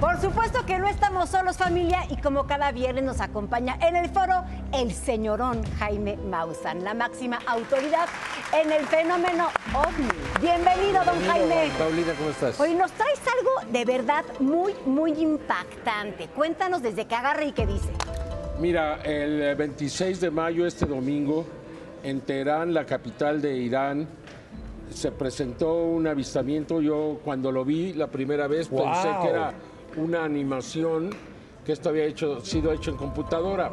Por supuesto que no estamos solos familia y como cada viernes nos acompaña en el foro el señorón Jaime Maussan, la máxima autoridad en el fenómeno OVNI. Bienvenido, don Jaime. Paulina, ¿cómo estás? Hoy nos traes algo de verdad muy, muy impactante. Cuéntanos desde qué agarre y qué dice. Mira, el 26 de mayo, este domingo, en Teherán, la capital de Irán, se presentó un avistamiento. Yo cuando lo vi la primera vez pensé que era una animación, que esto había hecho, sido hecho en computadora.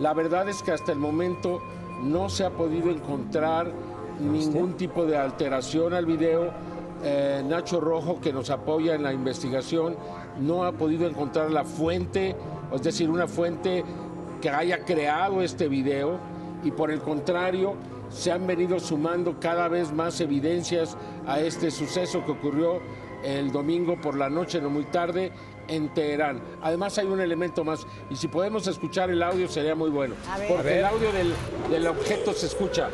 La verdad es que hasta el momento no se ha podido encontrar ningún tipo de alteración al video. Eh, Nacho Rojo, que nos apoya en la investigación, no ha podido encontrar la fuente, es decir, una fuente que haya creado este video y por el contrario se han venido sumando cada vez más evidencias a este suceso que ocurrió el domingo por la noche, no muy tarde, en Teherán. Además hay un elemento más y si podemos escuchar el audio sería muy bueno, A ver. porque A ver. el audio del, del objeto se escucha.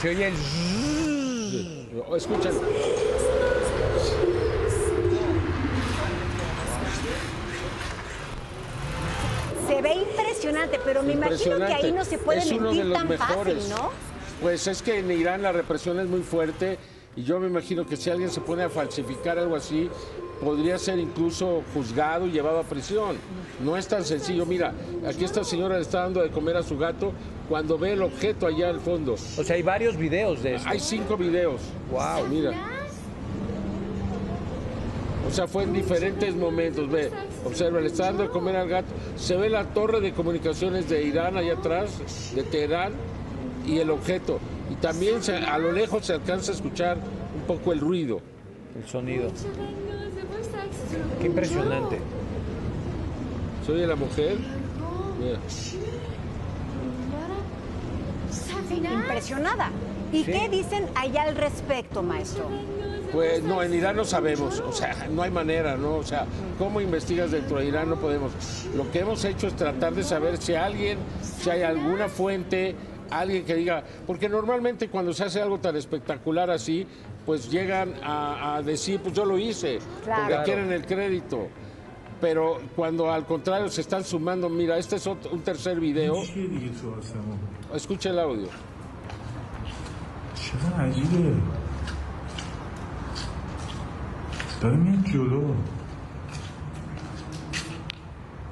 Se oye el... Escuchen. Se ve impresionante, pero me imagino que ahí no se puede es uno de mentir los tan mejores. fácil, ¿no? Pues es que en Irán la represión es muy fuerte y yo me imagino que si alguien se pone a falsificar algo así, podría ser incluso juzgado y llevado a prisión. No es tan sencillo. Mira, aquí esta señora le está dando de comer a su gato cuando ve el objeto allá al fondo. O sea, hay varios videos de esto. Hay cinco videos. Wow. Mira. O sea, fue en diferentes momentos. Ve, observa, le está dando de comer al gato. Se ve la torre de comunicaciones de Irán allá atrás, de Teherán, y el objeto. Y también se- a lo lejos se alcanza a escuchar un poco el ruido. El sonido. Qué impresionante. ¿Se oye la mujer? Mira. Impresionada. ¿Y Sí. qué dicen allá al respecto, maestro? Pues no, en Irán no sabemos, o sea, no hay manera, ¿no? O sea, ¿cómo investigas dentro de Irán? No podemos. Lo que hemos hecho es tratar de saber si alguien, si hay alguna fuente, alguien que diga, porque normalmente cuando se hace algo tan espectacular así, pues llegan a, decir, pues yo lo hice, claro. porque quieren el crédito. Pero cuando al contrario se están sumando, mira, este es un tercer video. Escucha el audio.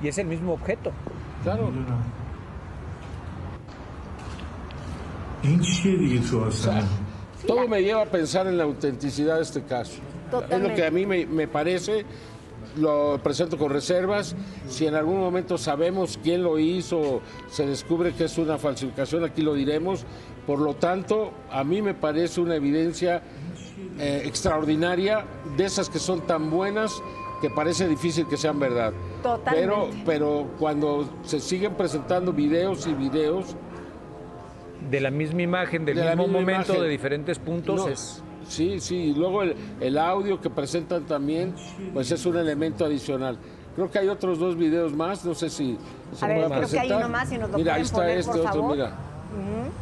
Y es el mismo objeto. Claro. Pinche sea, todo me lleva a pensar en la autenticidad de este caso. Totalmente. Es lo que a mí me, me parece lo presento con reservas. Si en algún momento sabemos quién lo hizo, se descubre que es una falsificación, aquí lo diremos. Por lo tanto, a mí me parece una evidencia eh, extraordinaria, de esas que son tan buenas que parece difícil que sean verdad. Totalmente. Pero, pero cuando se siguen presentando videos y videos, de la misma imagen, del De mismo momento, imagen. de diferentes puntos. No, es... Sí, sí, y luego el, el audio que presentan también, pues es un elemento adicional. Creo que hay otros dos videos más, no sé si se A ver, creo que hay presentar. uno más, si nos lo mira, ahí está poner, este otro, favor. mira.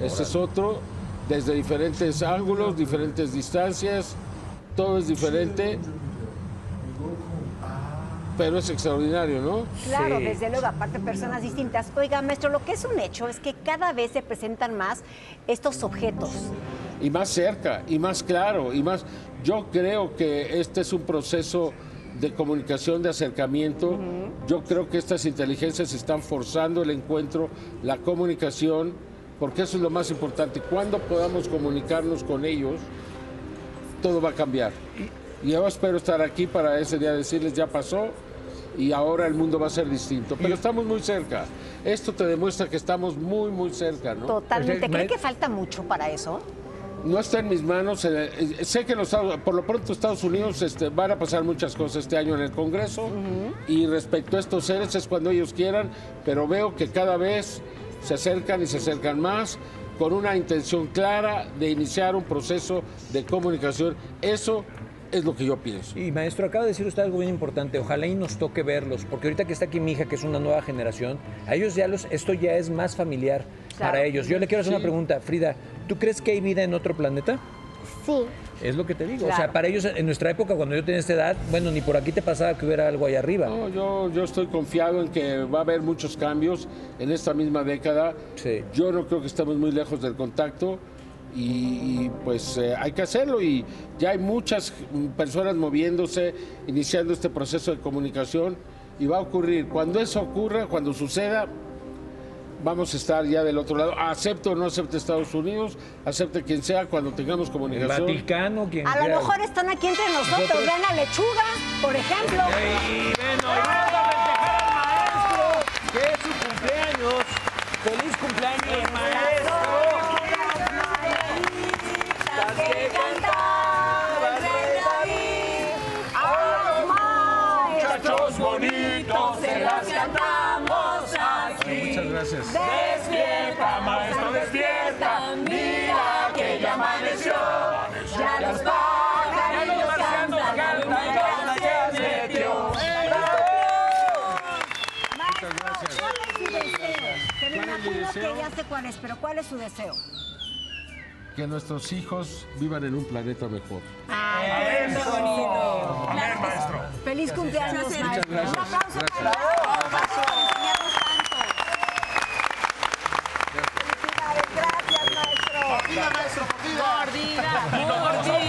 Este es otro, desde diferentes ángulos, diferentes distancias, todo es diferente, pero es extraordinario, ¿no? Claro, Sí. desde luego, aparte personas distintas. Oiga, maestro, lo que es un hecho es que cada vez se presentan más estos objetos. y más cerca y más claro y más yo creo que este es un proceso de comunicación de acercamiento yo creo que estas inteligencias están forzando el encuentro la comunicación porque eso es lo más importante cuando podamos comunicarnos con ellos todo va a cambiar y yo espero estar aquí para ese día decirles ya pasó y ahora el mundo va a ser distinto pero estamos muy cerca esto te demuestra que estamos muy muy cerca ¿no? Totalmente. ¿Cree que falta mucho para eso? No está en mis manos. eh, eh, sé que los por lo pronto Estados Unidos este, van a pasar muchas cosas este año en el Congreso y respecto a estos seres es cuando ellos quieran, pero veo que cada vez se acercan y se acercan más con una intención clara de iniciar un proceso de comunicación. Eso es lo que yo pienso. Y maestro, acaba de decir usted algo bien importante. Ojalá y nos toque verlos, porque ahorita que está aquí mi hija, que es una nueva generación, a ellos ya los, esto ya es más familiar Claro. para ellos. Yo le quiero hacer Sí. una pregunta, Frida. ¿Tú crees que hay vida en otro planeta? Sí. Es lo que te digo. O sea, para ellos, en nuestra época, cuando yo tenía esta edad, bueno, ni por aquí te pasaba que hubiera algo ahí arriba. No, yo, yo estoy confiado en que va a haber muchos cambios en esta misma década. Sí. Yo no creo que estemos muy lejos del contacto y, y, pues eh, hay que hacerlo y ya hay muchas personas moviéndose, iniciando este proceso de comunicación y va a ocurrir. Cuando eso ocurra, cuando suceda, vamos a estar ya del otro lado. Acepte o no acepte Estados Unidos, acepte quien sea cuando tengamos El comunicación. Vaticano, quien A lo mejor están aquí entre nosotros. Nosotros- Vean a Lechuga, por ejemplo. Y bueno, y vamos a festejar al maestro, que es su cumpleaños. ¡Feliz cumpleaños, maestro! Despierta, maestro, despierta. Mira que ya amaneció. Ya los pajarillos cantan, luna ya se metió. Maestro, ya sé cuál es, pero ¿cuál es su deseo? Que nuestros hijos vivan en un planeta mejor. Ay, qué bonito. Feliz cumpleaños, maestro. gracias. Un aplauso Gracias. para